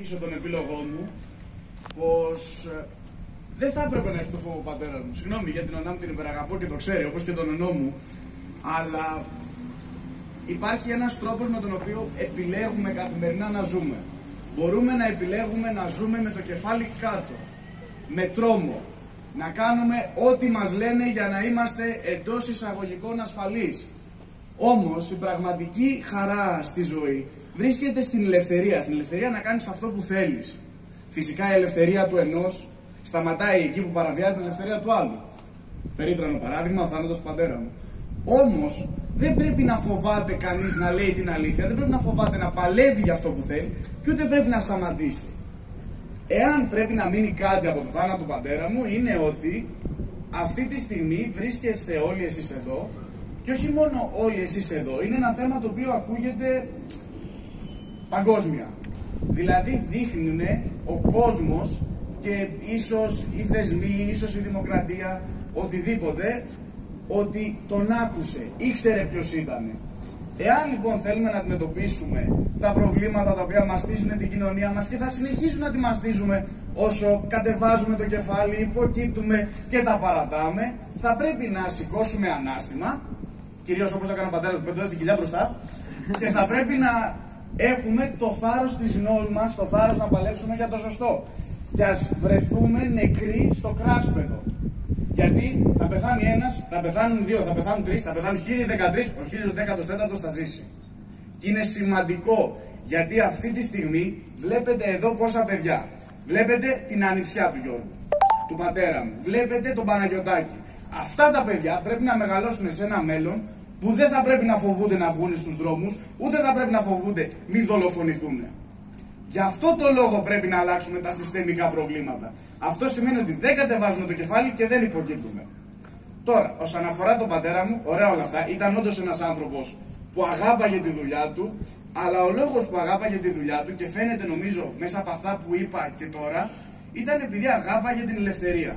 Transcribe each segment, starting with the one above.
εξηγήσω τον επίλογό μου πως ε, δεν θα έπρεπε να έχει το φόβο ο πατέρας μου. Συγγνώμη για την ονά μου την υπεραγαπώ και το ξέρει, όπως και τον ονό μου. Αλλά υπάρχει ένας τρόπος με τον οποίο επιλέγουμε καθημερινά να ζούμε. Μπορούμε να επιλέγουμε να ζούμε με το κεφάλι κάτω, με τρόμο, να κάνουμε ό,τι μας λένε για να είμαστε εντός εισαγωγικών ασφαλείς. Όμως η πραγματική χαρά στη ζωή βρίσκεται στην ελευθερία, στην ελευθερία να κάνεις αυτό που θέλεις. Φυσικά η ελευθερία του ενός σταματάει εκεί που παραβιάζει την ελευθερία του άλλου. Περίτρανο παράδειγμα, ο θάνατος του πατέρα μου. Όμως δεν πρέπει να φοβάται κανείς να λέει την αλήθεια, δεν πρέπει να φοβάται να παλεύει για αυτό που θέλει και ούτε πρέπει να σταματήσει. Εάν πρέπει να μείνει κάτι από το θάνατο του πατέρα μου είναι ότι αυτή τη στιγμή βρίσκεστε όλοι εσείς εδώ και όχι μόνο όλοι εσείς εδώ, είναι ένα θέμα το οποίο ακούγεται παγκόσμια. Δηλαδή δείχνουν ο κόσμος και ίσως οι θεσμοί, ίσως η δημοκρατία, οτιδήποτε, ότι τον άκουσε, ήξερε ποιος ήταν. Εάν λοιπόν θέλουμε να αντιμετωπίσουμε τα προβλήματα τα οποία μαστίζουν την κοινωνία μας και θα συνεχίσουν να τη μαστίζουμε όσο κατεβάζουμε το κεφάλι, υποκύπτουμε και τα παρατάμε, θα πρέπει να σηκώσουμε ανάστημα, κυρίως όπως το έκανε ο πατέρας του, πέτοντας την κοιλιά μπροστά, και θα πρέπει να έχουμε το θάρρος της γνώμης μας, το θάρρος να παλέψουμε για το σωστό. Και ας βρεθούμε νεκροί στο κράσπεδο. Γιατί θα πεθάνει ένας, θα πεθάνουν δύο, θα πεθάνουν τρεις, θα πεθάνουν χίλιοι δεκατρει, ο χίλιος δέκατος θα ζήσει. Και είναι σημαντικό γιατί αυτή τη στιγμή βλέπετε εδώ πόσα παιδιά. Βλέπετε την ανιψιά του Γιώργου, του πατέρα μου. Βλέπετε τον Παναγιωτάκη. Αυτά τα παιδιά πρέπει να μεγαλώσουν σε ένα μέλλον που δεν θα πρέπει να φοβούνται να βγουν στους δρόμους, ούτε θα πρέπει να φοβούνται μη δολοφονηθούν. Γι' αυτό το λόγο πρέπει να αλλάξουμε τα συστημικά προβλήματα. Αυτό σημαίνει ότι δεν κατεβάζουμε το κεφάλι και δεν υποκύπτουμε. Τώρα, όσον αφορά τον πατέρα μου, ωραία όλα αυτά, ήταν όντως ένας άνθρωπος που αγάπαγε τη δουλειά του, αλλά ο λόγος που αγάπαγε τη δουλειά του και φαίνεται νομίζω μέσα από αυτά που είπα και τώρα, ήταν επειδή αγάπαγε την ελευθερία.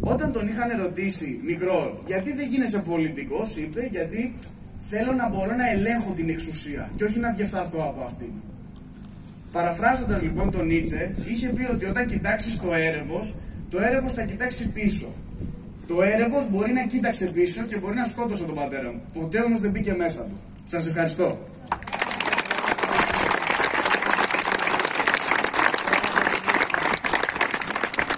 Όταν τον είχαν ρωτήσει μικρό, γιατί δεν γίνεσαι πολιτικός, είπε, γιατί θέλω να μπορώ να ελέγχω την εξουσία και όχι να διεφθαρθώ από αυτήν. Παραφράζοντας λοιπόν τον Νίτσε, είχε πει ότι όταν κοιτάξεις το έρευος, το έρευος θα κοιτάξει πίσω. Το έρευος μπορεί να κοίταξε πίσω και μπορεί να σκότωσε τον πατέρα μου. Ποτέ όμως δεν μπήκε μέσα του. Σας ευχαριστώ.